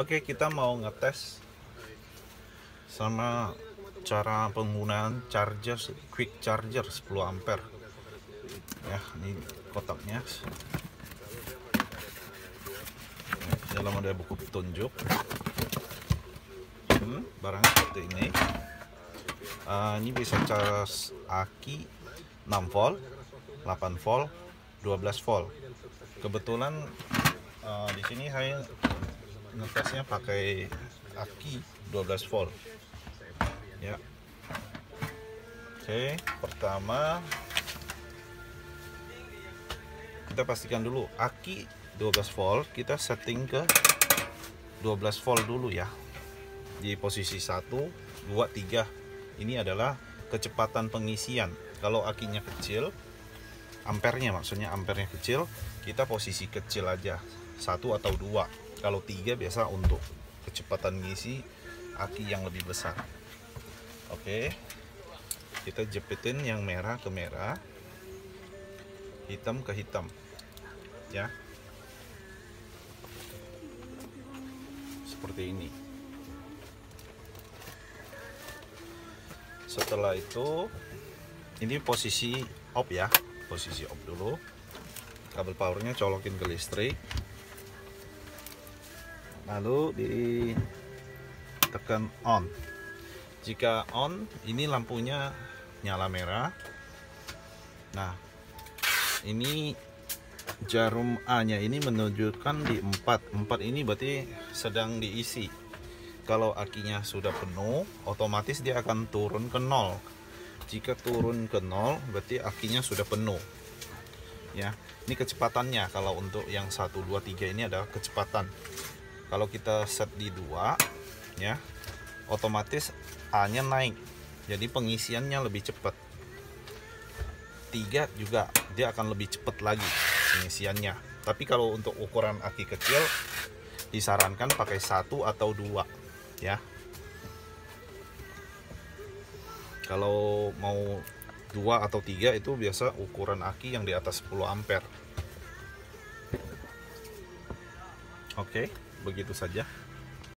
Oke, kita mau ngetes sama cara penggunaan charger quick charger 10 ampere. Ya, ini kotaknya. Dalam ada buku petunjuk. Hmm, barangnya seperti ini. Uh, ini bisa cas aki 6 volt, 8 volt, 12 volt. Kebetulan uh, di sini saya ngetesnya pakai aki 12 volt. Ya. Oke pertama. Kita pastikan dulu aki 12 volt kita setting ke 12 volt dulu ya. Di posisi 1 2 3 ini adalah kecepatan pengisian. Kalau akinya kecil ampernya maksudnya ampernya kecil kita posisi kecil aja. Satu atau dua. Kalau tiga biasa untuk kecepatan ngisi aki yang lebih besar. Oke. Kita jepitin yang merah ke merah. Hitam ke hitam. Ya. Seperti ini. Setelah itu ini posisi off ya posisi off dulu. Kabel powernya colokin ke listrik. Lalu ditekan on. Jika on ini lampunya nyala merah. Nah ini jarum A nya ini menunjukkan di 4 4 ini berarti sedang diisi. Kalau akinya sudah penuh otomatis dia akan turun ke nol jika turun ke nol berarti akinya sudah penuh. Ya ini kecepatannya. Kalau untuk yang 1 2 3 ini adalah kecepatan. Kalau kita set di dua ya otomatis A nya naik. Jadi pengisiannya lebih cepat. Tiga juga dia akan lebih cepat lagi pengisiannya. Tapi kalau untuk ukuran aki kecil disarankan pakai satu atau dua ya kalau mau dua atau tiga itu biasa ukuran aki yang di atas 10 ampere. Oke begitu saja